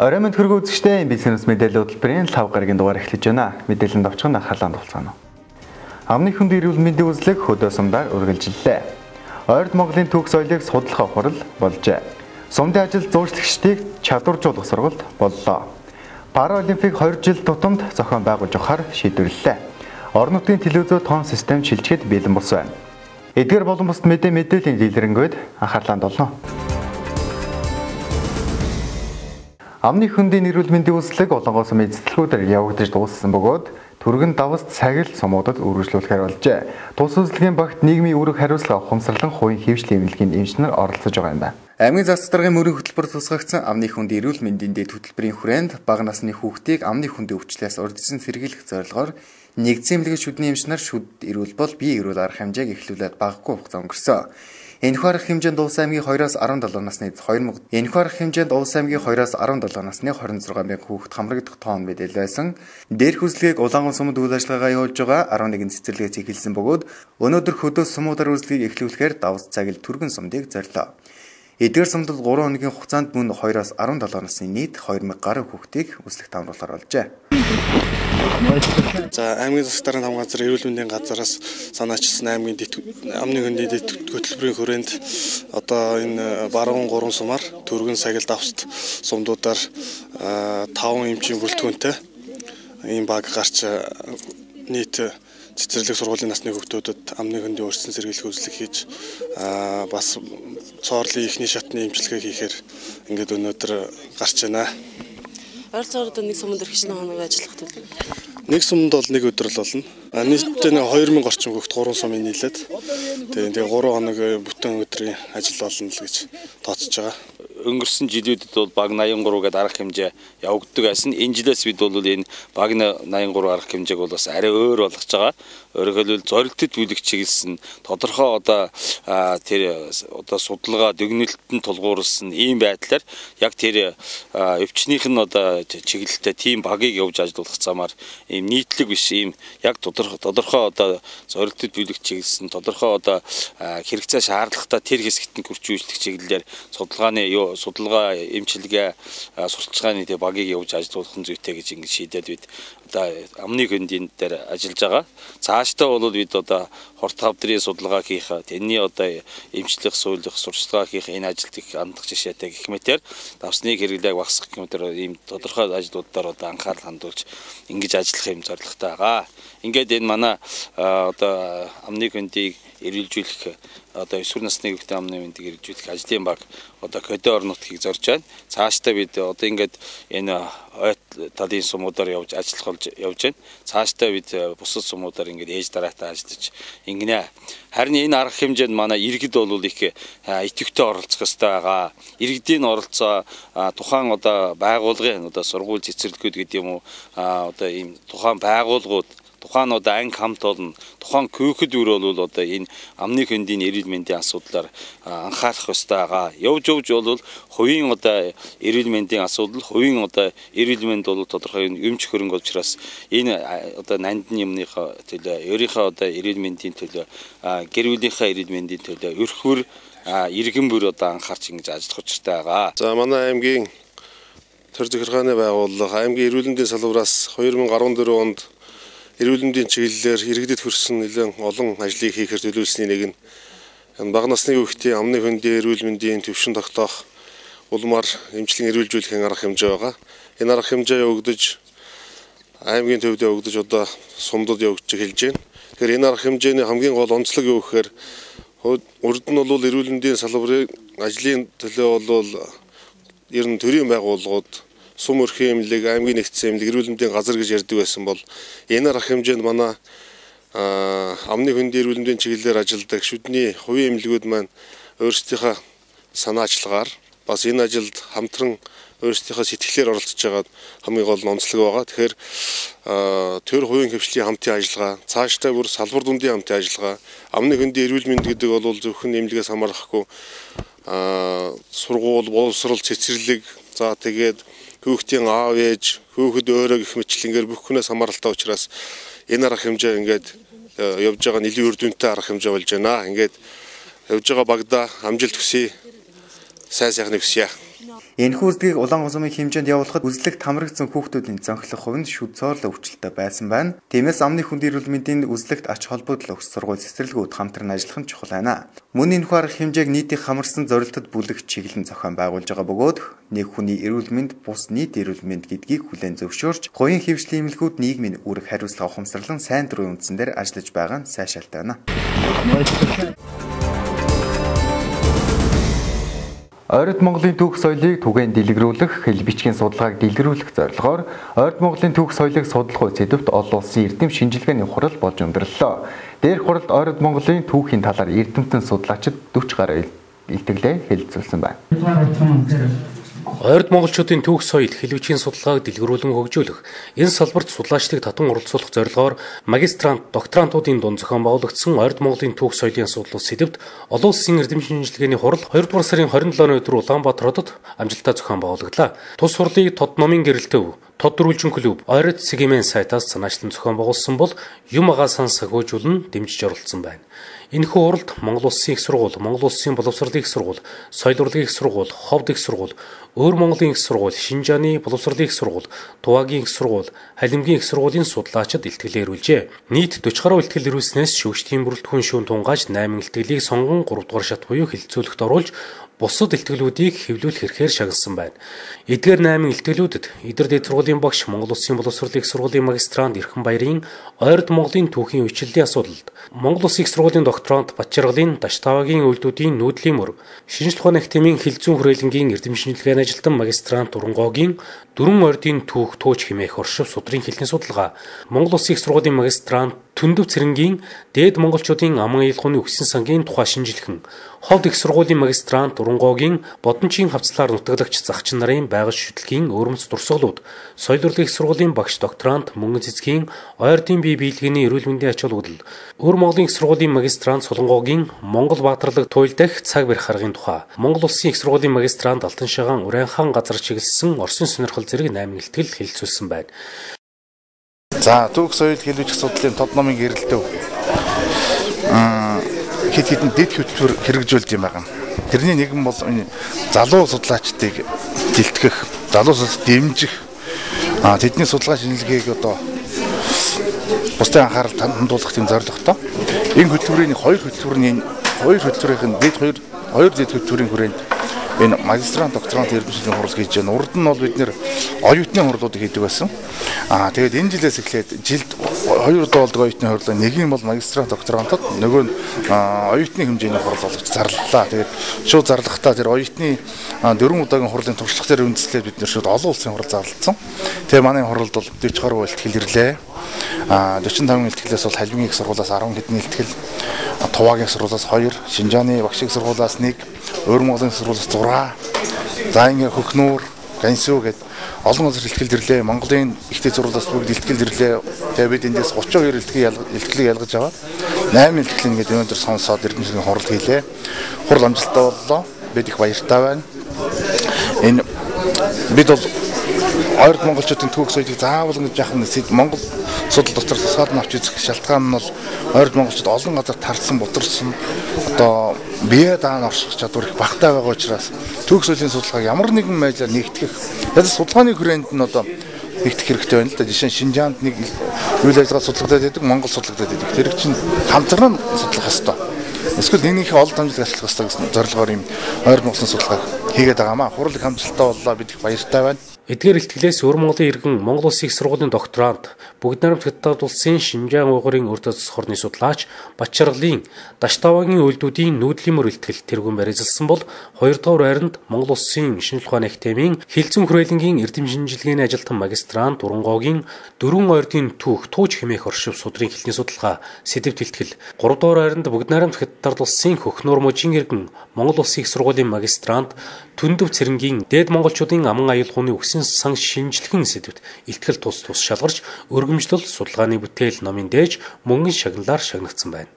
Орой мэд хөргөө үзэгчтэй бизнес мэдээлэл хөтөлбөрийн 5 гарагийн дугаар эхлэж байна. Мэдээлэл давчхан анхаалаанд тулцгаана. Амны хүнд эрүүл мэндийн үзлэг хөдөө сумдаар үргэлжиллээ. Ойрд Монголын төгс соёлыг судлах хурал болжээ. Сумдын ажил зуурчлагчдыг чадваржуулах сургалт боллоо. Паралимпик 2 жил тутамд зохион байгуулж авахар шийдвэрлэлээ. Орон нутгийн телевизээр тоон систем шилжихэд бэлэн болсон байна. Эдгээр болон бусд мэдээ мэдээллийн дэлгэрэнгээд анхаарлаанд олно. Амны хөндийн эрүүл мэндийн үйлчлэг улангоос эзэслэгүүдээр явагдаж дууссан бөгөөд түргэн давс цагил сумуудад үргэлжлүүлэхээр болжээ. Тус үйлчлэгийн багт нийгмийн үүрэг хариуцлага ухамсарлан хувийн хөвшлийн эмнэлгийн эмчнэр оролцож байгаа юм байна. Аймгийн засаг даргын мөрийн хөтөлбөр тусгагдсан амны хүнд эрүүл мэндийн дэд хөтөлбөрийн хүрээнд бага насны хүүхдийг амны хүндийн өвчлөөс урьдчилан сэргийлэх зорилгоор нэгдсэн эмнэлгийн шүдний эмчнэр шүд эрүүл бол бие эрүүл арга хэмжээг эхлүүлээд багагүй хугацаа өнгөрсөн. Энэхүү арга хэмжээнд Улс аймгийн 2-оос 17 насны 2000 Энэхүү арга хэмжээнд Улс аймгийн 2-оос 17 насны 26 мянган хүүхэд хамрагдах тоон мэдээлэл байсан. Дээрх үзлэгийг Улаанган сумд үйл ажиллагаа явуулж байгаа 11 цэцэрлэгээс эхэлсэн бөгөөд өнөөдөр хөдөө сумуудаар үзлэгийг эхлүүлэхээр давс цагил түргэн сумдыг зорилоо. Эдгээр сумдад 3 хоногийн хугацаанд мөн 2-оос 17 насны нийт 2000 гаруй хүүхдийг үзлэх таамруулахаар болжээ. За аймгийн дарын хам газар эрүүл мэндийн газараас санаачилсан аймгийн амны хөндийн хөтөлбөрийн хүрээнд одоо энэ баруун гурван сумаар түргэн сагил давст сумдуудаар 5 эмчийн бүрэлдэхүүнтэй ийм баг гарч нийт цэцэрлэг сургуулийн насны хүүхдүүдэд амны хөндийн өрсөн сэргийлэх үзлэг хийж бас цоорлын ихний шатны эмчилгээ хийхээр ингээд өнөөдөр гарч байна. Ойролцоогоор нэг сумд өрхөжлөн хоног ажиллах төлөв. Нэг сумд бол нэг өдөр л болно. Нийтдээ 2000 орчим хүүхд 3 сумын нийлээд тэгээ 3 хоног бүтэн өдрийн ажил болно л гэж тооцож байгаа өнгөрсөн жилүүдэд бол баг 83 гэдэг арга хэмжээ явагддаг байсан. Энэ жилээс бид бол энэ баг 83 арга хэмжээг бол бас арай өөр болгож байгаа. Өөрөөр хэлбэл зорилттой бүлэг чиглэсэн. Тодорхой одоо тэр одоо судалгаа дүгнэлтэн тулгуурласан ийм байдлаар яг тэр өвчнийх нь одоо чиглэлтэй тийм багийг явж ажиллах замаар ийм нийтлэг биш ийм яг тодорхой тодорхой одоо зорилттой бүлэг чиглэсэн тодорхой одоо хэрэгцээ шаардлагатай тэр хэсэгт нь хүрчүүлэх чиглэлээр судалгааны юу судалгаа эмчилгээ сурталчилгааны тэг багийг явуулж ажиллуулах нь зүйтэй гэж ингэ шийдээд бид одоо амны хөндийн дээр ажиллаж байгаа. Цаашдаа бол бид одоо хорт хавдрын судалгаа хийх, тэрний одоо эмчлэх, суулгах, сурталчилгаа хийх энэ ажилд их хандах жишээтэй гэх мэтэр давсны хэрэглээг багасгах гэх мэтэр ийм тодорхой ажлуудаар одоо анхаарал хандуулж ингэж ажиллах юм зорилготой байгаа. Ингээд энэ манай одоо амны хөндийг эргэлжүүлэх одоо өсвөр насны хүүхдийн амны мэндийг эргэлжүүлэх ажлын баг одоо кодо орон нутгийг зорж байна. Цаашдаа бид одоо ингээд энэ ойт талын сумуудаар явж ажиллах болж явж байна. Цаашдаа бид бусад сумуудаар ингээд ээж дараатай ажиллаж ингэнэ. Харин энэ арга хэмжээнд манай иргэд бол их идэвхтэй оролцох ёстой байгаа. Иргэдийн оролцоо тухайн одоо байгууллагын одоо сургууль цэцэрлэгүүд гэдэг юм уу одоо ийм тухайн байгууллагууд тухайн одоо анги хамт олон тухайн көөхөд өр бол одоо энэ амны хөндийн эрүүл мэндийн асуудлаар анхаарах ёстой байгаа. Явж явж бол хувийн одоо эрүүл мэндийн асуудал, хувийн одоо эрүүл мэнд бол тодорхой өмч хөрөнгө учраас энэ одоо нандин юмныхаа төлөө, өөрийнхөө одоо эрүүл мэндийн төлөө, гэр бүлийнхаа эрүүл мэндийн төлөө өрхвөр иргэн бүр одоо анхаарч ингэж ажиллах учиртай байгаа. За манай аймгийн төр захиргааны байгууллага аймгийн эрүүл мэндийн салбараас 2014 онд эрүүл мэндийн чиглэлээр иргэдэд хүрсэн нэлээд олон ажлыг хийхээр төлөвлөсний нэг нь бага насны хүүхдийн амны хөндийн эрүүл мэндийн төвшин тогтоох улмаар эмчилгээ эрүүлжүүлэхийн арга хэмжээ байгаа. Энэ арга хэмжээ өгдөж аймгийн төвд өгдөж одоо сумдад явж эхэлж байна. Тэгэхээр энэ арга хэмжээний хамгийн гол онцлог юу гэхээр урд нь бол эрүүл мэндийн салбарын ажлын төлөө бол ер нь төрийн байгууллагууд сум өрхийн эмнэлэг, аймгийн нэгдсэн эмнэлэг, эрүүл мэндийн газар гэж ярьдаг байсан бол энэ арга хэмжээнд манай амны хөндийн эрүүл мэндийн чиглэлээр ажилладаг шүдний хувийн эмнэлгүүд маань өөрсдийнхөө санаачлагаар бас энэ ажилд хамтран өөрсдийнхөө сэтгэлээр оролцож байгаа хамгийн гол онцлог байгаа. Тэгэхээр төр хувийн хөвшлийн хамтын ажиллагаа, цаашдаа бүр салбар дундын хамтын ажиллагаа, амны хөндийн эрүүл мэнд гэдэг бол зөвхөн эмнэлгээс хамаарахгүй сургууль, боловсрол, цэцэрлэг, за тэгээд хүүхдийн аав ээж, хүүхэд өөрөө гэх мэтлэнгээр бүх хүнээс хамааралтай учраас энэ арга хэмжээ ингээд э, явж байгаа нэлийн үр дүнтэй арга хэмжээ болж байна. Ингээд явж байгаа багада амжилт хүсье. Сайн сайхны хүсье. Энэхүү үзлэгийг Улаангол сумын хэмжээнд явуулахад үзлэг тамрагдсан хүүхдүүдийн зөнхлөх хувь нь шүд цоорлоо өвчлөлтөй байсан байна. Тиймээс амны хүнд эрүүл мэндийн үзлэгт ач холбогдол өгс сургууль цэцэрлэгүүд хамтран ажиллах нь чухал байна. Мөн энэхүү арга хэмжээг нийтийн хамарсан зорилтод бүлэг чиглэн зохион байгуулж байгаа бөгөөд нэг хүний эрүүл мэнд бус нийт эрүүл мэнд гэдгийг хүлээн зөвшөөрч хувийн хөвшлийн эмнэлгүүд нийгмийн үүрэг хариуцлага ухамсарлан сайн дурын үндсэн дээр ажиллаж байгаа нь сайшаалтай байна. Ойрд Монголын түүх соёлыг түгээн дэлгэрүүлэх, хэл бичгийн судалгааг дэлгэрүүлэх зорилгоор Ойрд Монголын түүх соёлыг судлах үе сэдвт олон улсын эрдэм шинжилгээний хурал болж өндөрлөлөө. Дээрх хуралд Ойрд Монголын түүхийн талаар эрдэмтэн судлаачид 40 гаруй илтгэлээ хэлэлцүүлсэн байна. Ойрд монголчуудын түүх соёл, хэлвчийн судалгааг дэлгэрүүлэн хөгжүүлэх, энэ салбарт судлаачдыг татан оролцуулах зорилгоор магистрант, докторантуудын дунд зохион байгуулагдсан Ойрд Монголын түүх соёлын асуудлууд сэдвт олон улсын эрдэм шинжилгээний хурал 2 дугаар сарын 27-ны өдөр Улаанбаатар хотод амжилттай зохион байгуулагдлаа. Тус хурлыг тод номын гэрэлтэв Тод дөрвөлжин клуб Ойрот Сэгмэн сайтаас санаачлан зохион байгуулсан бол юм агаа сан сахиужуулан дэмжиж оролцсон байна. Энэхүү уралд Монгол Улсын их сургууль, Монгол Улсын боловсролын их сургууль, соёл урлагийн их сургууль, ховд их сургууль, Өөр Монголын их сургууль, Шинжааны боловсролын их сургууль, Туваагийн их сургууль, Халимгийн их сургуулийн судлаачид илтгэлээ ирүүлжээ. Нийт 40 гаруй илтгэл ирүүлснээс шүүгчдийн бүрэлдэхүүн шүүн тунгааж 8 илтгэлийг сонгон 3 дугаар шат буюу хилцүүлэгт оруулж бусад илтгэлүүдийг хэвлүүлэх хэрэгээр шагнасан байна. Эдгээр 8 илтгэлүүдэд Идэр дэд сургуулийн багш Монгол Улсын боловсролын сургуулийн магистрант Эрхэн Баярын Ойрд Монголын түүхийн үечлэлийн асуудалд Монгол Улсын сургуулийн докторант Батчаргалын Даштавагийн үйлдвүүдийн нүүдлийн мөр шинжлэх ухааны академийн хилцүүн хүрээлэнгийн эрдэм шинжилгээний ажилтан магистрант Дуранговгийн дөрвөн ордын түүх тууч хэмээх оршив судрын хэлний судалгаа Монгол Улсын сургуулийн магистрант Түндэв цэрэнгийн дээд монголчуудын аман аялгауны өгсөн сангийн тухай шинжилхэн Ховд их сургуулийн магистрант Урунгоогийн бодончийн хавцлаар нутаглагч загчин нарын байгальч шүтлгийн өөрмөц дурсгалууд соёл урлагийн сургуулийн багш докторант Мөнгөн цэцгийн ойрдын бие биелгэний эрүүл мэндийн ач холбогдол Өр Монголын их сургуулийн магистрант Солонгоогийн Монгол баатарлаг туйл дахь цаг барих харгын тухай Монгол улсын их сургуулийн магистрант Алтан шагаан Урайхан газар чиглэсэн Оросын сонирхол зэрэг 8 илтгэл хэлэлцүүлсэн байна. За түүх соёл хэлбэж судлалын тод номын гэрэлтэв хэд хэдэн дэд хөтөлбөр хэрэгжүүлж юм байна. Тэрний нэг нь бол залуу судлаачдыг дэлтгэх, залуу судлаач дэмжих, а тэдний судалгаа шинжилгээг одоо бусдын анхаарал хандуулах тийм зорилготой. Энэ хөтөлбөрийн хоёр хөтөлбөрийн хоёр хөтөлбөрийн дэд хоёр хоёр дэд хөтөлбөрийн хүрээнд энэ магистрант докторант эрдэмтдийн хурал хийж байна. Урд нь бол бид нэр оюутны хурлуудыг хийдэг байсан. Аа тэгээд энэ жилээс эхлээд жилд хоёр удаа болдог оюутны хурлаа. Нэг нь бол магистрант докторантад, нөгөө нь оюутны хэмжээний хурал болгож зарлалаа. Тэгээд шууд зарлахдаа тэр оюутны дөрвөн удаагийн хурлын туршлага дээр үндэслээд бид нэр шууд олон улсын хурал зарлалцсан. Тэгээ манай хуралд бол 40 гаруй илтгэл ирлээ. А 45 илтгэлээс бол Халимгийн их сургуулиас 10 хэдэн илтгэл, Туваагийн их сургуулиас 2, Шинжааны багш их сургуулиас 1, Өөр Монголын сургуулиас 6. За ингээ Хөхнүүр, Гансүү гэдэг олон газар илтгэл ирлээ. Монголын ихтэй сургуулиас бүгд илтгэл ирлээ. Тэгээ бид эндээс 32 илтгэл илтгэлийг ялгаж аваад 8 илтгэл ингээд өнөөдөр сонсоод эрдэмтдийн хурал хийлээ. Хурал амжилттай боллоо. Бид их баяртай байна. Энэ бид бол ойрд монголчуудын түүх соёлыг заавал ингэж нь Монгол судал дотор тусгаад нь авч үзэх шалтгаан нь бол ойрд монголчууд олон газар тарцсан бутарсан одоо бие даан орших чадвар их багтаа байгаа учраас түүх соёлын судалгааг ямар нэгэн байдлаар нэгтгэх яг судалгааны хүрээнд нь одоо нэгтгэх хэрэгтэй байна л да. Жишээ нь Шинжаанд нэг үйл ажиллагаа судалгадаад байдаг, Монгол судалгадаад байдаг. Тэр чинь хамтран судлах ёстой. Эсвэл нэг нэгний олон амжилт ашиглах ёстой гэсэн зорилгоор юм ойр Монголын судалгааг хийгээд байгаамаа. Хурал их амжилттай боллоо бид их баяртай байна. Эдгээр ихтгэлээс Өр Монголын иргэн Монгол Улсын их сургуулийн докторант Бүгд найрамд Хятад улсын Шинжаан урд зас хорны судлаач Бачаргалын Даштавагийн үйлдвүүдийн нүүдлийн мөр ихтгэл тэргүүн барьжилсан бол 2 дугаар байранд Монгол Улсын шинжлэх ухааны академийн хилцэн хүрээлэнгийн эрдэм шинжилгээний ажилтан магистрант Дуранговгийн дөрвөн ойрдын түүх тууч хэмээх оршив судрын хэлний судалгаа сэдвт ихтгэл 3 дугаар байранд Бүгд найрамд Хятад улсын Хөхнөр мужийн иргэн Монгол Улсын их сургуулийн магистрант Түндэв цэрэнгийн дээд монголчуудын аман аюулгууны өгсөн сан шинжилхэн сэдвт илтгэл тус тус шалгарч өргөмжлөл судалгааны бүтээл номын дээж мөнгөн шагналаар шагнагдсан байна.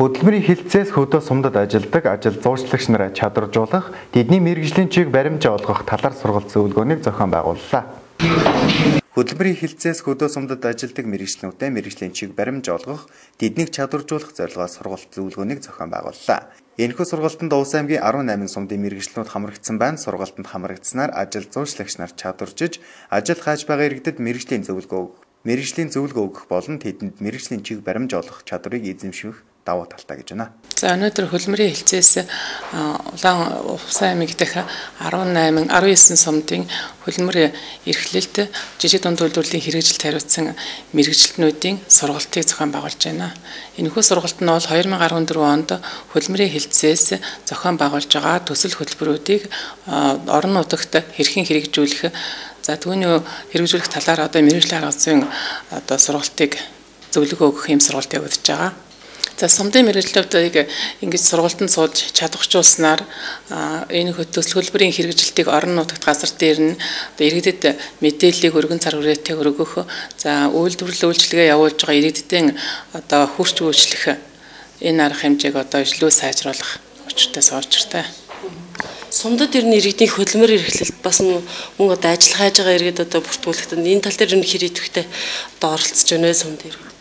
Хөдөлмөрийн хилцээс хөдөө сумдад ажилладаг ажил зуурчлагч нараа чадваржуулах, тэдний мэрэгжлийн чиг баримжаа олгох талаар сургалт зөвлөгөөнийг зохион байгууллаа. Хөдөлмөрийн хилцээс хөдөө сумдад ажилладаг мэрэгчлэнүүдэд мэрэгжлийн чиг баримж олгох, тэднийг чадваржуулах зорилгоор сургалт зөвлөгөөнийг зохион байгууллаа. Энэхүү сургалтанд Улс аймгийн 18 сумдын мэрэгчлэнүүд хамрагдсан байна. Сургалтанд хамрагдсанаар ажил зуучлагч нар чадваржиж, ажил хааж байгаа иргэдэд мэрэгжлийн зөвлөгөө мэрэгжлийн зөвлөгөө өгөх болон тэдэнд мэрэгжлийн чиг баримж олгох чадварыг эзэмших давуу талтай гэж байна. За өнөөдөр хөлмөрийн хилцээс улаан усан аймаг дэх 18 19 сумдын хөлмөр эрхлэлт жижиг дунд үйлдвэрлэлийн хэрэгжилт хариуцсан мэрэгжилтнүүдийн сургалтыг зохион байгуулж байна. Энэхүү сургалт нь бол 2014 онд хөлмөрийн хилцээс зохион байгуулж байгаа төсөл хөтөлбөрүүдийг орон нутагт хэрхэн хэрэгжүүлэх за түүний хэрэгжүүлэх талаар одоо мэрэгжлийн арга зүйн одоо сургалтыг зөвлөгөө өгөх юм сургалт явагдаж байгаа. За сумдын мэрэгжлүүдийг ингэж сургалтанд суулж чадахжуулснаар энэ хөтөлбөр хөлбөрийн хэрэгжилтийг орон нутагт газар дээр нь иргэдэд мэдээллийг өргөн цар хүрээтэй өргөх за үйлдвэрлэл үйлчилгээ явуулж байгаа иргэдийн одоо хурц үйлчлэх энэ арга хэмжээг одоо илүү сайжруулах учиртай соочртай сумдад ер нь иргэдийн хөдөлмөр эрхлэлт бас мөн одоо ажил хайж байгаа иргэд одоо бүртгүүлэхэд энэ тал дээр ер нь хэр идэвхтэй одоо оролцож байна сумд иргэд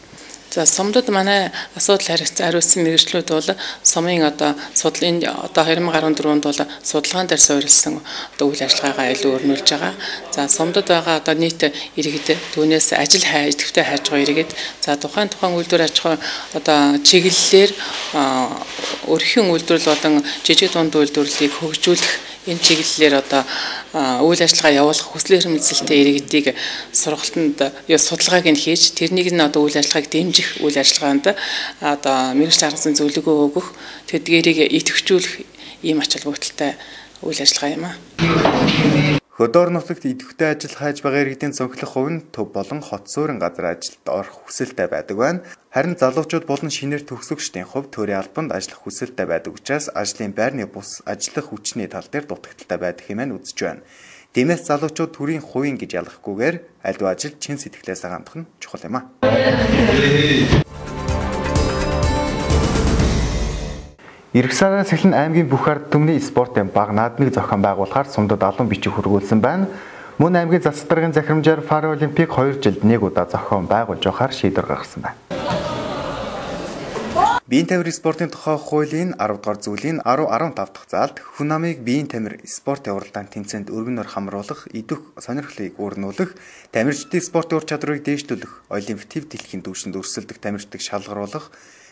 За сумдад манай асуудал хариуцсан мэрэгчлүүд бол сумын одоо судлалын одоо 2014 онд бол судалгаан дээр суурилсан одоо үйл ажиллагаагаа илүү өрнүүлж байгаа. За сумдад байгаа одоо нийт иргэд түүнээс ажил хайж төвтэй хайж байгаа иргэд за тухайн тухайн үйлдвэр аж ахуй одоо чиглэлээр өрхийн үйлдвэрлэл болон жижиг дунд үйлдвэрлэлийг хөгжүүлэх энэ чиглэлээр одоо үйл ажиллагаа явуулах хүсэл эрмэлзэлтэй иргэдийг сургалтанд судалгааг нь хийж тэрнийг нь одоо үйл ажиллагааг дэмжих үйл ажиллагаанд одоо мэрэгжлийн аргасан зөвлөгөө өгөх тэдгэрийг идэвхжүүлэх ийм ач холбогдолтой үйл ажиллагаа юм аа. Хөдөө нутагт идэвхтэй ажил хайж байгаа иргэдийн цонхлох хувь нь төв болон хот суурин газар ажилд орох хүсэлтэй байдаг байна. Харин залуучууд болон шинээр төгсөгчдийн хувь төрийн албанд ажиллах хүсэлтэй байдаг учраас ажлын байрны бус ажиллах хүчний тал дээр дутагдaltaй байдаг хэмээн үзэж байна. Тиймээс залуучууд төрийн хувийн гэж ялахгүйгээр альва ажил чин сэтгэлээс хандах нь чухал юм а. Ирэх сараас эхлэн аймгийн бүх ард түмний спортын баг наадмыг зохион байгуулахаар сумдад албан бичих хургуулсан байна. Мөн аймгийн засаг даргын захирамжаар Паралимпик 2 жилд нэг удаа зохион байгуулж явахаар шийдвэр гаргасан байна. Биеийн тамир спортын тухай хуулийн 10 дугаар зүйлийн 10 15 дахь заалд хүн намыг биеийн тамир спортын уралдаан тэмцээнд өргөнөөр хамруулах, идэх сонирхлыг уурнуулах, тамирчдын спортын ур чадварыг дээшлүүлэх, олимпик төв дэлхийн дүүшинд өрсөлдөх тамирчдыг шалгаруулах,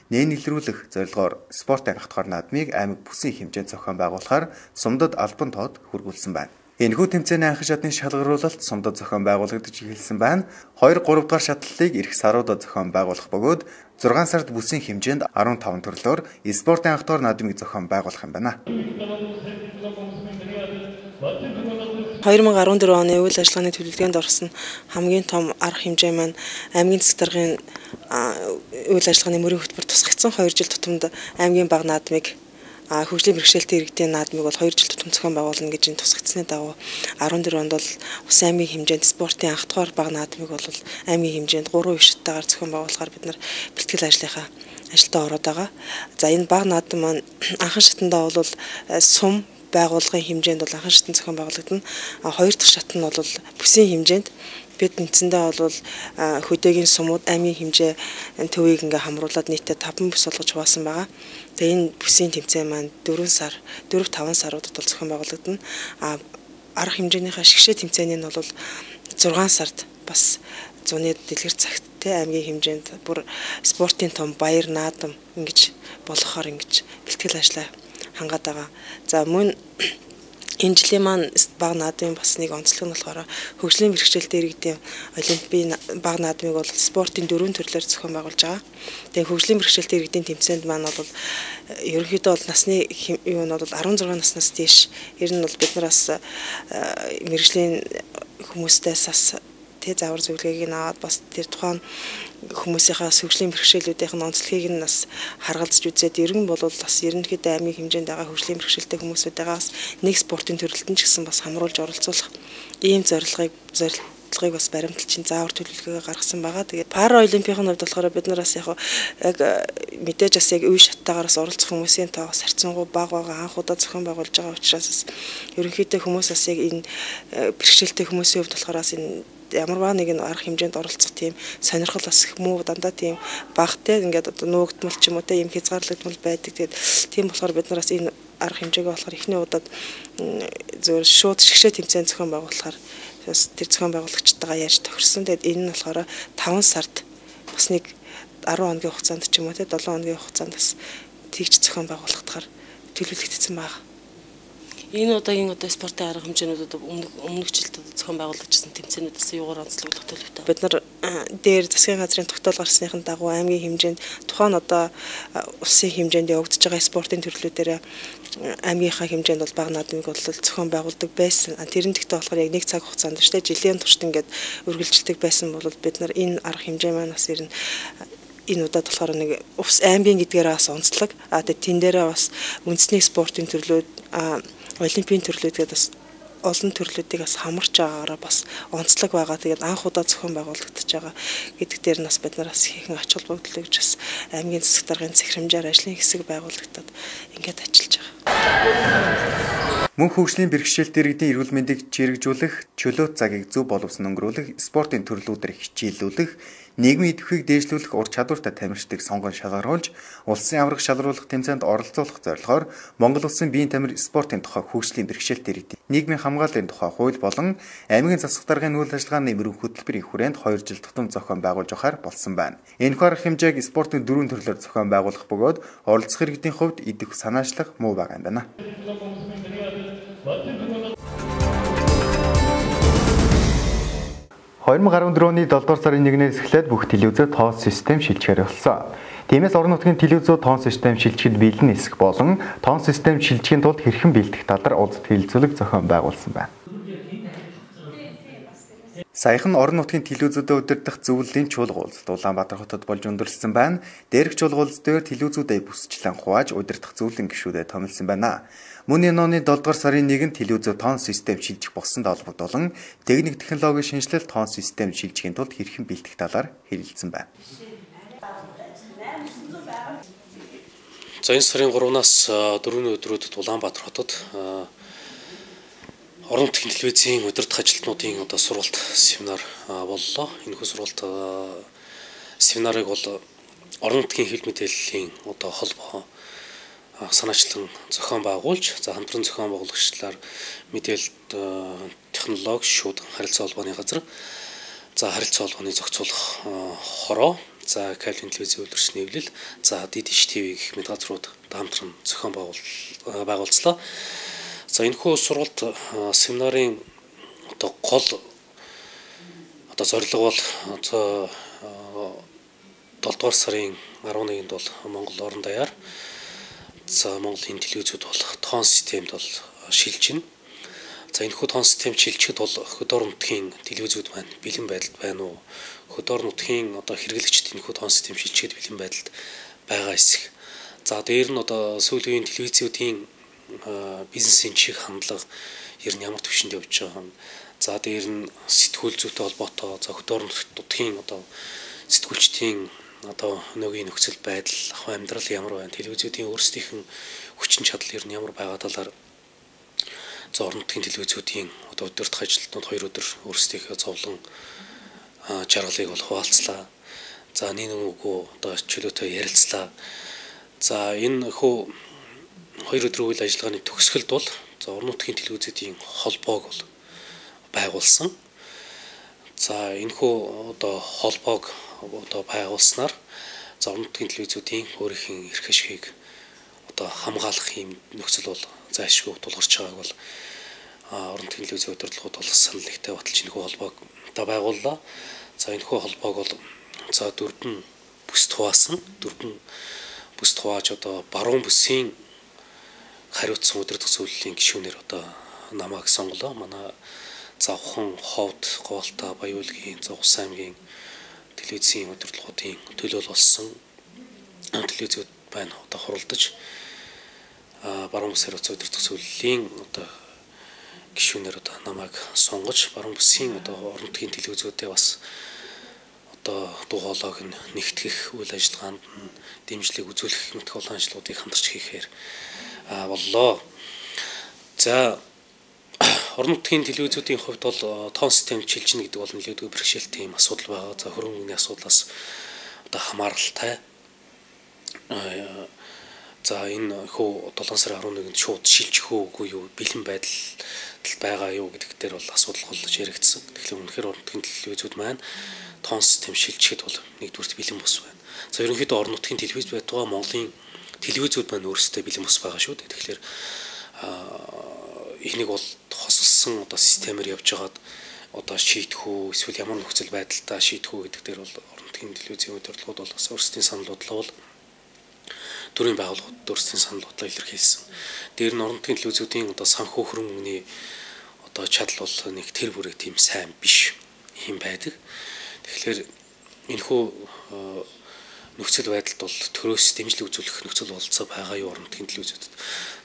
нээнэглэрүүлэх зорилгоор спортын хатгаар наадмыг аймаг бүсийн хэмжээнд зохион байгуулахаар сумдад албан тоод хүргүүлсэн байна. Энэхүү тэмцээний анх шатны шалгаруулалт сумдад зохион байгуулагдаж эхэлсэн байна. 2 3 дугаар шатлалыг эх саруудад зохион байгуулах бөгөөд 6 сард бүсийн хэмжээнд 15 төрлөөр спортын анхдуур наадмыг зохион байгуулах юм байна. 2014 оны үйл ажиллагааны төлөвлөгөөнд орсон хамгийн том арга хэмжээ маань аймгийн засаг даргын үйл ажиллагааны мөрийн хөтөлбөр тусгагдсан 2 жил тутамд аймгийн баг наадмыг хөгжлийн бэрхшээлтэй иргэдийн наадмыг бол 2 жил тутам зохион байгуулна гэж энэ тусгагдсны дагуу 14 онд бол ус аймгийн хэмжээнд спортын анх дугаар баг наадмыг бол аймгийн хэмжээнд 3 ишттайгаар зохион байгуулахаар бид нар бэлтгэл ажлынхаа ажилдаа ороод байгаа. За энэ баг наадам маань анхан шатндаа бол сум байгууллагын хэмжээнд бол анхан шатнд зохион байгуулагдана. Хоёр дахь шат нь бол бүсийн хэмжээнд бид үндсэндээ бол хөдөөгийн сумууд аймгийн хэмжээ төвийг ингээ хамруулад нийтдээ 5 бүс болгож хуваасан байгаа. Тэгээ энэ бүсийн тэмцээн маань 4 сар 4 5 саруудад бол зохион байгуулагдана. А арга хэмжээнийхээ шгшээ тэмцээний нь бол 6 сард бас зуны дэлгэр цагт те аймгийн хэмжээнд бүр спортын том баяр наадам ингэж болгохоор ингэж бэлтгэл ажиллаа хангаад байгаа. За мөн энэ жилийн маань баг наадмын бас нэг онцлог нь болохоор хөгжлийн бэрхшээлтэй иргэдийн олимпийн баг наадмыг бол спортын дөрвөн төрлөөр зохион байгуулж байгаа. Тэгээ хөгжлийн бэрхшээлтэй иргэдийн тэмцээнд маань бол ерөнхийдөө бол насны юу нь бол 16 наснаас дээш ер нь бол бид нараас мэрэгжлийн хүмүүстээс бас тий заавар зөвлөгөөг нь аваад бас тэр тухайн хүмүүсийнхаа хөгжлийн бэрхшээлүүдийн онцлогийг нь бас харгалзаж үзээд ер нь бол бас ерөнхийдөө аймгийн хэмжээнд байгаа хөгжлийн бэрхшээлтэй хүмүүсүүдээс нэг спортын төрөлтөнд ч гэсэн бас хамруулж оролцуулах ийм зорилгыг зорилгыг бас баримталж заавар төлөвлөгөөгөө гаргасан байгаа. Тэгээд пара олимпийн хувьд болохоор бид нараас яг яг мэдээж бас яг үе шаттаагаараас оролцох хүмүүсийн тоо сарцсангуу баг байгаа анх удаа зохион байгуулж байгаа учраас ерөнхийдөө хүмүүс бас яг энэ бэрхшээлтэй хүмүүсийн хувьд болохоор энэ ямарваа нэгэн арга хэмжээнд оролцох тийм сонирхол бас их муу дандаа тийм багтай ингээд одоо нуугдмал ч юм уу те юм хязгаарлагдмал байдаг. Тэгээд тийм болохоор бид нараас энэ арга хэмжээгээ болохоор эхний удаад зөвөр шууд шигшээ тэмцээн зохион байгуулахаар тэр зохион байгуулагчтайгаа ярьж тохирсон. Тэгээд энэ нь болохоор 5 сард бас нэг 10 хоногийн хугацаанд ч юм уу те 7 хоногийн хугацаанд бас тэгж зохион байгуулахдахаар төлөвлөгдсөн байна энэ удаагийн одоо спортын арга хэмжээнүүд одоо өмнөх жилд зохион байгуулагдсан тэмцээнүүдээс юугаар онцлогдох төлөвтэй. Бид нар дээр засгийн газрын тогтоол гарсныхын дагуу аймгийн хэмжээнд тухайн одоо улсын хэмжээнд явагдаж байгаа спортын төрлүүдээр аймгийнхаа хэмжээнд бол бага наадмыг бол зохион байгуулдаг байсан. Тэрэн дэхтэй болохоор яг нэг цаг хугацаанд шүү дээ жилийн туршид ингээд үргэлжилдэг байсан бол бид нар энэ арга хэмжээ маань бас ер нь энэ удаад болохоор нэг ус аймгийн гэдгээрээ бас онцлог. А тэгээ тэн дээрээ бас үндэсний спортын төрлүүд олимпийн төрлүүдгээд бас олон төрлүүдийг бас хамарч байгаагаараа бас онцлог байгаа. Тэгээд анх удаа зохион байгуулагдаж байгаа гэдэг дээр нас бид нараас хийхэн ач холбогдол гэж бас аймгийн засаг даргын цэхэрэмжээр ажлын хэсэг байгуулагдаад ингээд ажиллаж байгаа. Мөн хөгжлийн бэрхшээлт иргэдийн эрүүл мэндийг чирэгжүүлэх, чөлөө цагийг зөв боловсон өнгөрүүлэх, спортын төрлүүдээр хичээллүүлэх, нийгмийн идэвхийг дээшлүүлэх ур чадвартай тамирчдыг сонгон шалгаруулж улсын аврах шалгаруулах тэмцээнд оролцуулах зорилгоор Монгол Улсын биеийн тамир спортын тухай хөгжлийн бэрхшээлтэй иргэдийн нийгмийн хамгааллын тухай хууль болон аймгийн засаг даргын үйл ажиллагааны мөрөн хөтөлбөрийн хүрээнд 2 жил тутам зохион байгуулж авахар болсон байна. Энэхүү арга хэмжээг спортын дөрвөн төрлөөр зохион байгуулах бөгөөд оролцох иргэдийн хувьд идэх санаачлах муу байгаа юм байна. 2014 оны 7 дугаар сарын 1-ээс эхлээд бүх телевизээр тоон систем шилжихээр болсон. Тиймээс орон нутгийн телевизөө тоон систем шилжихэд бэлэн нисэх болон тоон систем шилжихийн тулд хэрхэн бэлдэх талаар улс хэлэлцүүлэг зохион байгуулсан байна. Саяхан орон нутгийн телевизүүдэд удирдах зөвлөлийн чуулга уулзалт Улаанбаатар хотод болж өндөрлсөн байна. Дээрх чуулга уулзалт дээр телевизүүдэд бүсчлэн хувааж удирдах зөвлөлийн гишүүдэд томилсон байна. Мөн энэ оны 7 дугаар сарын 1-нд телевизөө тоон систем шилжих болсонд холбогдуулан техник технологийн шинжилэл тоон систем шилжихийн тулд хэрхэн бэлтгэх талаар хэлэлцсэн байна. За энэ сарын 3-наас 4-ний өдрүүдэд Улаанбаатар хотод орон нутгийн телевизийн удирдах ажилтнуудын одоо сургалт семинар боллоо. Энэхүү сургалт семинарыг бол орон нутгийн хэл мэдээллийн одоо холбоо санаачлан зохион байгуулж за хамтран зохион байгуулагчлаар мэдээлэлт технологи шууд харилцаа холбооны газар за харилцаа холбооны зохицуулах хороо за Калвин телевизийн үйлдвэрч нэвлэл за Дидиш ТV гэх мэт газрууд хамтран зохион байгуул байгуулцлаа. За энэхүү сургалт семинарын одоо гол одоо зорилго бол одоо 7 дугаар сарын 11-нд бол Монгол орон даяар За Монголын телевизүүд бол тоон системд бол шилжинэ. За энэ хүү тоон систем шилжихэд бол хөдөө нутгийн телевизүүд маань бэлэн байдалд байна уу? Хөдөө нутгийн одоо хэрэглэгчид энэ хүү тоон систем шилжихэд бэлэн байдалд байгаа эсэх. За дээр нь одоо сүүлийн телевизүүдийн бизнесийн чих хандлага ер нь ямар төвшөнд явж байгаа юм. За дээр нь сэтгүүл зүйтэй холбоотой за хөдөө нутгийн одоо сэтгүүлчдийн одоо өнөөгийн нөхцөл байдал ах амьдрал ямар байна телевизүүдийн өөрсдийнх нь хүчин чадал ер нь ямар байгаа талаар орон нутгийн телевизүүдийн одоо өдөртөх ажилтнууд хоёр өдөр өөрсдийнхөө зовлон жаргалыг бол хуваалцлаа. За нэг нөгөөгөө одоо чөлөөтэй ярилцлаа. За энэ хөө хоёр өдрийн үйл ажиллагааны төгсгөлд бол за орон нутгийн телевизүүдийн холбоог бол байгуулсан. За энэ хөө одоо холбоог одоо байгуулснаар орон нутгийн телевизүүдийн өөрийнх эрх ашигыг одоо хамгаалах юм нөхцөл бол зайлшгүй тулгарч байгааг бол орон нутгийн телевизийн удирдлагууд бол санал нэгтэй баталж энэхүү холбоог одоо байгууллаа. За энэхүү холбоог бол за дөрвөн бүсд хуваасан. Дөрвөн бүсд хувааж одоо баруун бүсийн хариуцсан удирдах зөвлөлийн гишүүнээр одоо намайг сонголоо. Манай завхан ховд говьлта баяуулгийн Зовс аймгийн телевизийн удирдлагуудын төлөөл болсон. Телевизүүд байна одоо хуралдаж. Баруун бүс хариуцсан удирдах зөвлөлийн одоо гишүүнээр одоо намайг сонгож баруун бүсийн одоо орон нутгийн телевизүүдээ бас одоо дуу хоолойг нь нэгтгэх үйл ажиллагаанд нь дэмжлэг үзүүлэх мэтх олон ажлуудыг хамтарч хийхээр боллоо. За орон нутгийн телевизүүдийн хувьд бол тоон систем чилжинэ гэдэг бол нэлээдгүй бэрхшээлтэй юм асуудал байгаа. За хөрөнгөний асуудлаас одоо хамааралтай За энэ хөө 7 сарын 11-нд шууд шилжих үгүй юу бэлэн байдал байгаа юу гэдэг дээр бол асуудал холдож яригдсан. Тэгэхээр үнэхээр орон нутгийн телевизүүд маань тоон систем шилжихэд бол нэгдүгürt бэлэн бус байна. За ерөнхийдөө орон нутгийн телевиз байтугай Монголын телевизүүд маань өөрсдөө бэлэн бус байгаа шүү дээ. Тэгэхээр эхнийг бол хосолсон одоо системээр явж байгаад одоо шийдэх үү эсвэл ямар нөхцөл байдалтай шийдэх үү гэдэг дээр бол орон нутгийн телевизийн удирдлагууд бол бас өөрсдийн санал бодлоо бол төрийн байгууллагууд өөрсдийн санал бодлоо илэрхийлсэн. Дээр нь орон нутгийн телевизүүдийн одоо санхүү хөрөнгөний одоо чадал бол нэг тэр бүрээ тийм сайн биш юм байдаг. Тэгэхээр энэхүү нөхцөл байдалд бол төрөөс дэмжлэг үзүүлэх нөхцөл болцоо байгаа юу орон нутгийн телевизүүдэд.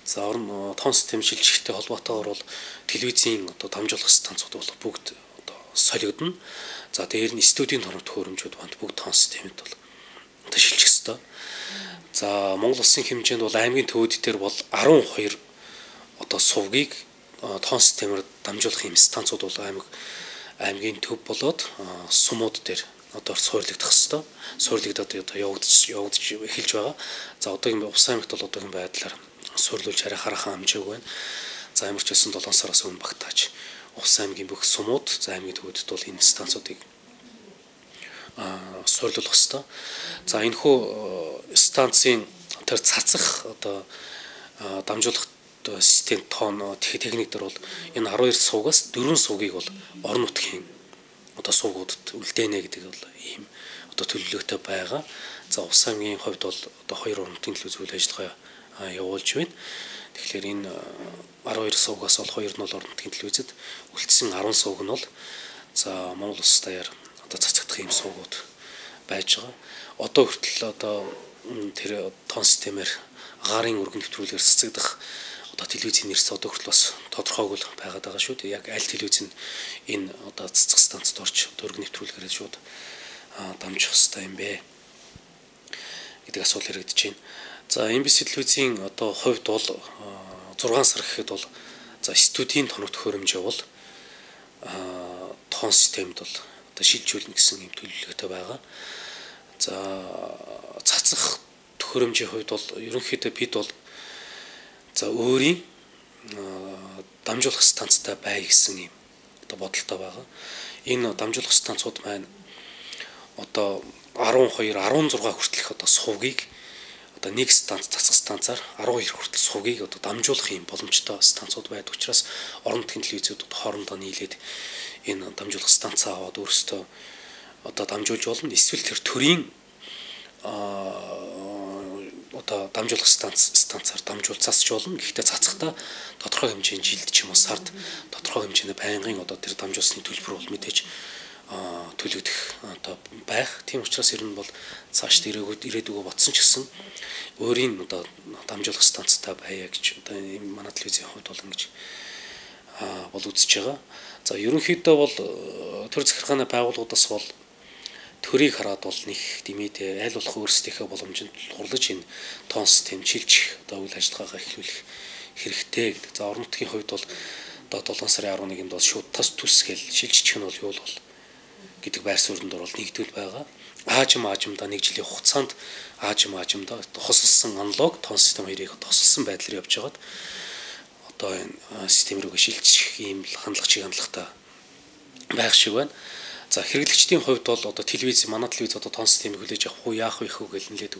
За орон тоон систем шилжихтэй холбоотойгоор бол телевизийн одоо дамжуулах станцууд бол бүгд одоо солигдно. За дээр нь студийн тоног төхөөрөмжүүд банд бүгд тоон системд бол одоо шилжих ёстой. За Монгол улсын хэмжээнд бол аймгийн төвүүд дээр бол 12 одоо сувгийг тоон системээр дамжуулах юм станцууд бол аймаг аймгийн төв болоод сумууд дээр одоо суурлагдах хэвээр суурлагдаад одоо явагдаж явагдаж эхэлж байгаа. За одоогийн Увс аймагт бол одоогийн байдлаар суурлуулж арай хараахан хэмжээг байна. За ямар ч байсан 7 сараас өмнө багтааж Увс аймгийн бүх сумууд за аймгийн төвөдд бол энэ станцуудыг суурлуулах хэвээр. За энэ хүү станцын тэр цацах одоо дамжуулах систем тоон техник дээр бол энэ 12 суугаас 4 суугийг бол орон нутгийн одоо суугуудад үлдээнэ гэдэг бол ийм одоо төлөвлөгөөтэй байгаа. За Увс аймгийн хувьд бол одоо хоёр нутгийн төлөв зүйл ажиллагаа явуулж байна. Тэгэхээр энэ 12 суугаас бол хоёр нь бол орон нутгийн телевизэд үлдсэн 10 сууг нь бол за Монгол улс даяар одоо цацагдах юм суугууд байж байгаа. Одоо хүртэл одоо тэр тон системээр агарын өргөн нэвтрүүлгээр цацагдах одоо телевизийн нэрс одоо хүртэл бас тодорхойгүй байгаад байгаа шүү дээ. Яг аль телевиз нь энэ одоо цэцэг станцд орч одоо өргөн нэвтрүүлгээрээ шууд дамжих хэрэгтэй юм бэ гэдэг асуулт яригдж байна. За MBC телевизийн одоо хувьд бол 6 сар гэхэд бол за студийн тоног төхөөрөмж явал тоон системд бол одоо шилжүүлнэ гэсэн юм төлөвлөгөөтэй байгаа. За цацах төхөөрөмжийн хувьд бол ерөнхийдөө бид бол за өөрийн дамжуулах станцтай бай гэсэн юм одоо бодолтой байгаа. Энэ дамжуулах станцууд маань одоо 12 16 хүртэлх одоо сувгийг одоо нэг станц цацах станцаар 12 хүртэл сувгийг одоо дамжуулах юм боломжтой станцууд байдаг учраас орон нутгийн телевизүүд хоорондоо нийлээд энэ дамжуулах станцаа аваад өөрсдөө одоо дамжуулж болно. Эсвэл тэр төрийн одоо дамжуулах станц станцаар дамжуул засч болно. Гэхдээ цацахтаа тодорхой хэмжээний жилд ч юм уу сард тодорхой хэмжээний байнгын одоо тэр дамжуулсны төлбөр бол мэдээж төлөгдөх одоо байх. Тийм учраас ер нь бол цааш ирээгүй ирээдүгөө ботсон ч гэсэн өөрийн одоо дамжуулах станцтай байя гэж одоо манай телевизийн хувьд бол ингэж бол үзэж байгаа. За ерөнхийдөө бол төр захиргааны байгууллагуудаас бол төрийг хараад бол нэг димэд аль болох өөрсдийнхөө боломжинд хурлаж энэ тоон систем чилжих одоо үйл ажиллагаагаа эхлүүлэх хэрэгтэй гэдэг. За орон нутгийн хувьд бол одоо 7 сарын 11-нд бол шууд тас түсгээл шилжчих нь бол юу бол гэдэг байр суурьнд бол нэгдвэл байгаа. Аажим аажимдаа нэг жилийн хугацаанд аажим аажимдаа хосолсон аналог тоон систем хоёрыг тосолсон байдлаар явж байгаад одоо энэ систем рүүгээ шилжих ийм хандлага чиг хандлагатай байх шиг байна. За хэрэглэгчдийн хувьд бол одоо телевиз манай телевиз одоо тоон системийг хүлээж авах уу яах вэ хөө гэл нэлээд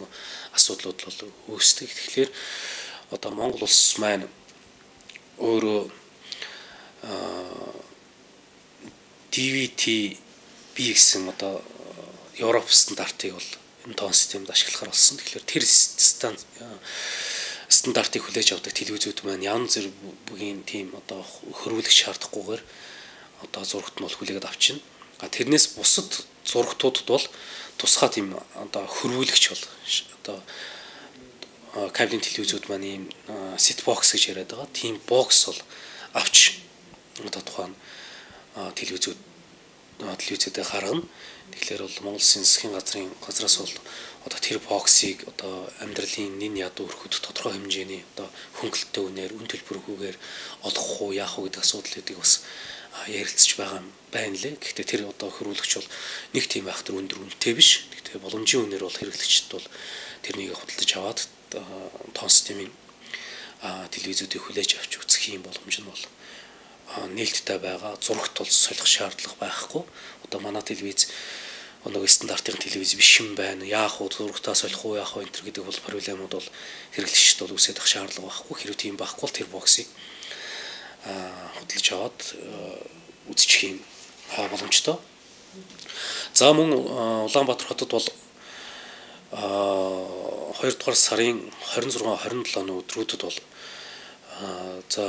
асуудлууд бол үүсдэг. Тэгэхээр одоо Монгол улс маань өөрөө DVT би гэсэн одоо Европ стандартыг бол энэ тоон системд ашиглахаар болсон. Тэгэхээр тэр стандартыг хүлээж авдаг телевизүүд маань янз бүрийн тийм одоо хөрвүүлэх шаардахгүйгээр одоо зурагт нь бол хүлээгээд авчина. Тэрнээс бусад зургатуудад бол тусгай тийм одоо хөрвүүлэгч бол одоо кабель телевизүүд маань ийм сет бокс гэж яриад байгаа. Тийм бокс бол авч одоо тухайн телевизүүд телевизүүдэд гаргана. Тэгэхээр бол Монгол засгийн газрын газраас бол одоо тэр боксыг одоо амьдралын нин ядуу өрхөд тодорхой хэмжээний одоо хөнгөлөлтөй үнээр үн төлбөргүйгээр олох уу яах уу гэдэг асуудлуудыг бас ярилцж байгаа юм байна лээ. Гэхдээ тэр одоо хөрвүүлэгч бол нэг тийм байх төр өндөр үнэтэй биш. Гэхдээ боломжийн үнээр бол хэрэглэгчд бол тэрнийг худалдаж аваад тоон системийн телевизүүдийг хүлээж авч үзэх юм боломж нь бол нээлттэй байгаа. Зурагт бол солих шаардлага байхгүй. Одоо манай телевиз нэг стандартын телевиз биш юм байна. Яах вэ? Зурагтаа солих уу яах вэ? энэ гэдэг бол проблемууд бол хэрэглэгчд бол үсээд ах шаардлага байхгүй. Хэрвээ тийм байхгүй бол тэр боксыг хөдөлж аваад үзчих юм боломжтой. За мөн Улаанбаатар хотод бол 2 дугаар сарын 26 27 өдрүүдэд бол за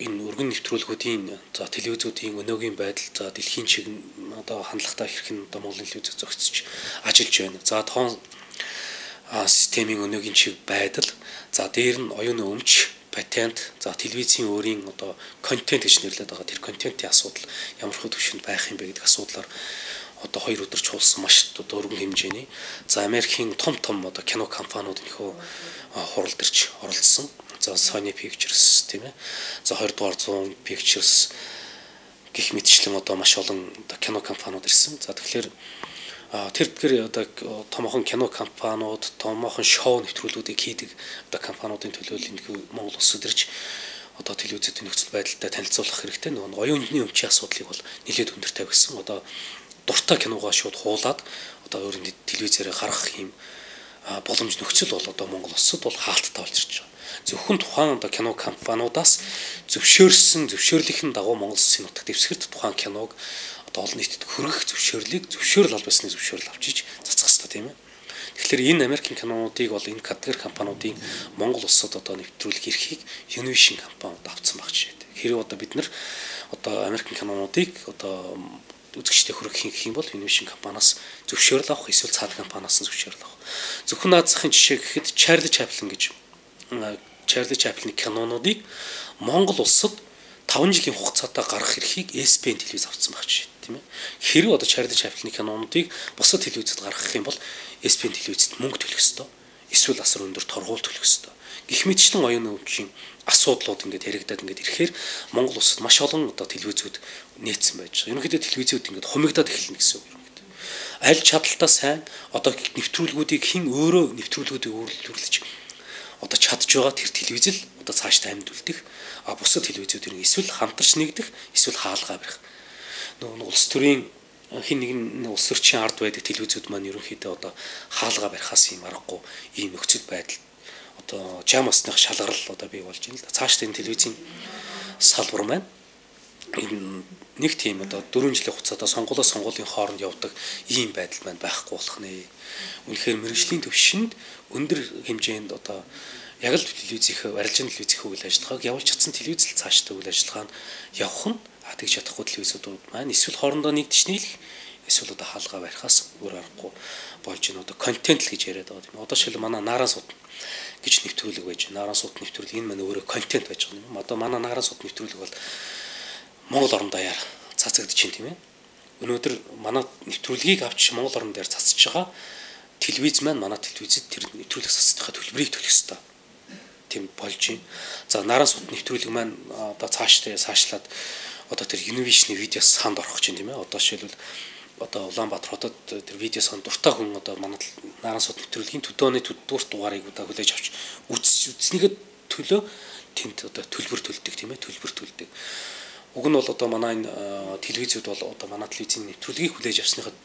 энэ өргөн нэвтрүүлгүүдийн за телевизүүдийн өнөөгийн байдал за дэлхийн чиг одоо хандлагатай хэрэг нь одоо Монголын телевиз зохицож ажиллаж байна. За тоон системийн өнөөгийн чиг байдал за дээр нь оюуны өмч патент за телевизийн өөрийн одоо контент гэж нэрлэдэг байгаа тэр контентын асуудал ямар хөө төвшөнд байх юм бэ гэдэг асуудлаар одоо хоёр өдөр чуулсан маш одоо өргөн хэмжээний за Америкийн том том одоо кино компаниуд нөхөө хурал дэрч оролцсон За Sony Pictures тийм ээ. За 20 дугаар 100 Pictures гих мэтчлэн одоо маш олон кино компаниуд ирсэн. За тэгэхээр тэр тэр одоо томоохон кино компаниуд, томоохон шоу нэвтрүүлгүүдийг хийдэг одоо компаниудын төлөөлөл Монгол улсад ирж одоо телевизэд нөхцөл байдалтай танилцуулах хэрэгтэй. Нөгөө оюуны өмчийн асуудлыг бол нэлээд өндөртэй байсан. Одоо дуртай киногоо шууд хуулаад одоо өөрөнд телевизээрээ гаргах юм боломж нөхцөл бол одоо Монгол улсад бол хаалттай болж ирж байгаа зөвхөн тухайн одоо кино компаниудаас зөвшөөрсөн зөвшөөрлийнхэн дагуу Монгол Улсын нутагт дэвсгэрт тухайн киног одоо олон нийтэд хөргөх зөвшөөрлийг зөвшөөрөл албасны зөвшөөрөл авчиж цацгах хэрэгтэй тийм ээ. Тэгэхээр энэ Америкийн кинонуудыг бол энэ категори компаниудын Монгол улсад одоо нэвтрүүлэх эрхийг Univision компаниуд авцсан баг жишээ. Хэрэв одоо бид нар одоо Америкийн кинонуудыг одоо үзэгчдэд хүргэх гэх юм бол Univision компаниас зөвшөөрөл авах эсвэл цаад компаниас зөвшөөрөл авах. Зөвхөн захын жишээ гэхэд Charlie Chaplin гэж Чарли Чаплины кинонуудыг Монгол улсад 5 жилийн хугацаатай гаргах эрхийг ESPN телевиз авсан байх жишээ тийм ээ. Хэрвээ одоо Чарли Чаплины кинонуудыг бусад телевизэд гаргах юм бол ESPN телевизэд мөнгө төлөх ёстой. Эсвэл асар өндөр торгуул төлөх ёстой. Гэх мэтчлэн оюуны өвчин асуудлууд ингээд яригадаад ингээд ирэхээр Монгол улсад маш олон одоо телевизүүд нээсэн байж байгаа. Ерөнхийдөө телевизүүд ингээд хумигдаад эхэлнэ гэсэн үг аль чадaltaа сайн одоо нэвтрүүлгүүдийг хэн өөрөө нэвтрүүлгүүдийг өөрлөлдөрлөж одоо чадж байгаа тэр телевизэл одоо цаашдаа амьд үлдэх а бусад телевизүүдийн эсвэл хамтарч нэгдэх эсвэл хаалгаа барих нөгөө улс төрийн хин нэгэн улс төрчийн ард байдаг телевизүүд маань ерөнхийдөө одоо хаалгаа барихаас юм аргагүй ийм нөхцөл байдал одоо жам осных шалгарал одоо бий болж байна л да цаашдаа энэ телевизийн салбар маань нэг тийм одоо 4 жилийн хугацаатаа сонгуулаа сонгуулийн хооронд явдаг ийм байдал маань байхгүй болох нэ. Үнэхээр мэрэгжлийн төвшөнд өндөр хэмжээнд одоо яг л телевизийн арилжааны телевизийн үйл ажиллагааг явуулж чадсан телевизэл цаашдаа үйл ажиллагаа нь явах нь тэгж чадахгүй телевизүүд маань эсвэл хоорондоо нэгдэжний л эсвэл одоо хаалгаа барихаас өөр аргагүй болж байна. Одоо контент л гэж яриад байгаа тийм. Одоо шил манай наран суд гэж нэвтрүүлэг байж наран суд нэвтрүүлэг энэ маань өөрөө контент байж байгаа юм. Одоо манай наран суд нэвтрүүлэг бол Монгол орон даяар цацагдж чинь тийм ээ. Өнөөдөр манай нэвтрүүлгийг авч Монгол орон дээр цацж байгаа телевиз маань манай телевизэд тэр нэвтрүүлэг цацдахад төлбөрийг төлөх ёстой. Тийм болж байна. За наран сут нэвтрүүлэг маань одоо цаашдаа цаашлаад одоо тэр Univision видео санд орох чинь тийм ээ. Одоо жишээлбэл одоо Улаанбаатар хотод тэр видео сан дуртай хүн одоо манай наран сууд нэвтрүүлгийн төдөөний төддүгээр дугаарыг одоо хүлээж авч үзснийгээ төлөө тэнд одоо төлбөр төлдөг тийм ээ төлбөр төлдөг. Уг нь бол одоо манай энэ телевизүүд бол одоо манай телевизийн нэвтрүүлгийг хүлээж авсныхад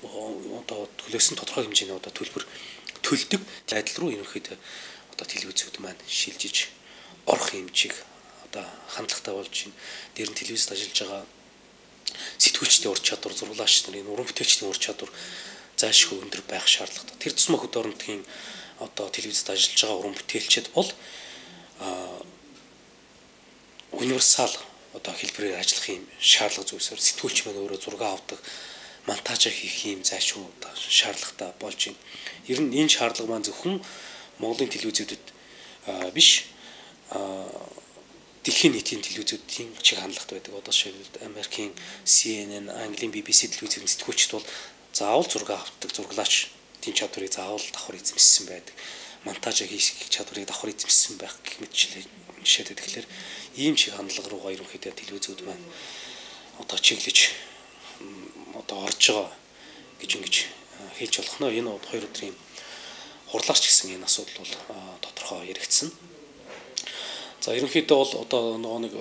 одоо төлөөсөн тодорхой хэмжээний одоо төлбөр төлдөг байдал руу ерөнхийдөө одоо телевизүүд маань шилжиж орох хэмжээг одоо хандлагатай болж байна. Дээр нь телевизэд ажиллаж байгаа сэтгүүлчдийн ур чадвар, зурглаач нарын, уран бүтээлчдийн ур чадвар зайлшгүй өндөр байх шаардлагатай. Тэр тусмаа хөд орнотгийн одоо телевизэд ажиллаж байгаа уран бүтээлчд бол универсал одоо хэлбэрээр ажиллах юм шаардлага зүйлсээр сэтгүүлч маань өөрөө зураг авдаг монтаж хийх юм зайшгүй одоо шаардлагатай болж байна. Ер нь энэ шаардлага маань зөвхөн Монголын телевизүүдэд биш дэлхийн нийтийн телевизүүдийн чиг хандлагт байдаг. Одоо жишээлбэл Америкийн CNN, Английн BBC телевизийн сэтгүүлчд бол заавал зураг авдаг, зураглаач тийм чадварыг заавал давхар эзэмссэн байдаг. Монтаж хийх чадварыг давхар эзэмссэн байх гэх мэтчлээ жишээтэй. Тэгэхээр ийм чиг хандлага руугаа ерөнхийдөө телевизүүд маань одоо чиглэж одоо орж байгаа гэж ингэж хэлж болох нь энэ хоёр өдрийн хурлаарч гэсэн энэ асуудал бол тодорхой яригдсан. За ерөнхийдөө бол одоо нөгөө нэг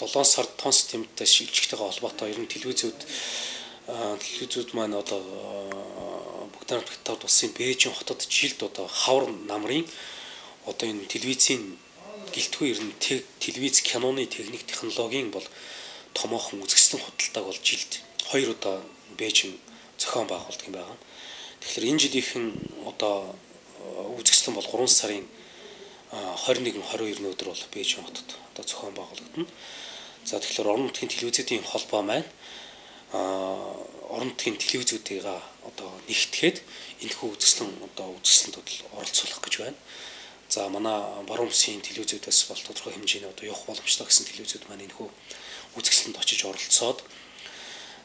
7 сард тон системтэй шилжихтэйгээ холбоотой ер нь телевизүүд телевизүүд маань одоо бүгд хамтдаа улсын Бээжин хотод жилд одоо хавар намрын одоо энэ телевизийн гэлтгүй ер нь телевиз киноны техник технологийн бол томоохон үзэсгэлэн худалдааг бол жилд хоёр удаа Бээжин зохион байгуулдаг юм байна. Тэгэхээр энэ жилийнхэн одоо үзэсгэлэн бол 3 сарын 21 22 өдөр бол Бээжин хотод одоо зохион байгуулагдана. За тэгэхээр орон нутгийн телевизүүдийн холбоо маань орон нутгийн телевизүүдийг одоо нэгтгэхэд энэхүү үзэсгэлэн одоо үзэсгэлэнт бол оролцуулах гэж байна. За манай баруун бүсийн телевизүүдээс бол тодорхой хэмжээний одоо явах боломжтой гэсэн телевизүүд маань энэхүү үзэсгэлэнт очиж оролцоод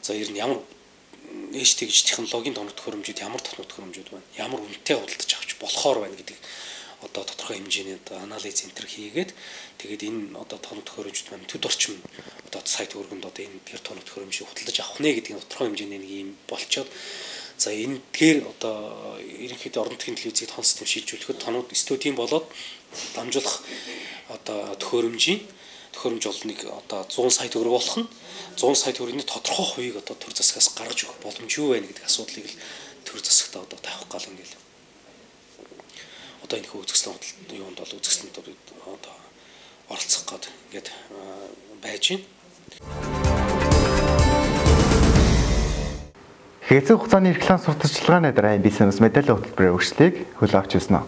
за ер нь ямар ээж тэгж технологийн тоног төхөөрөмжүүд ямар тоног төхөөрөмжүүд байна ямар үнэтэй худалдаж авч болохоор байна гэдэг одоо тодорхой хэмжээний одоо анализ центр хийгээд тэгээд энэ одоо тоног төхөөрөмжүүд маань төд орчим одоо сайт өргөнд одоо энэ тэр тоног төхөөрөмжийг худалдаж авах нэ гэдэг нь тодорхой хэмжээний нэг юм болчоод за энэ тэр одоо ерөнхийдөө орон нутгийн телевизийг тон систем шийдвэрлэхэд тоног студийн болоод дамжуулах одоо төхөөрөмжийн төхөөрөмж бол нэг одоо 100 сая төгрөг болох нь 100 сая төгрөгийн тодорхой хувийг одоо төр засгаас гаргаж өгөх боломж юу вэ гэдэг асуудлыг л төр засагтаа одоо тавих гал ингээл одоо энэ хөө үзэсгэлэн хөдөлт юунд бол үзэсгэлэнт одоо оролцох гээд ингээд байж байна. Хэцүү хугацааны реклам сурталчилгааны дараа бизнес мэдээллийн хөтөлбөрийн өршлийг хөл авч ирсэн нь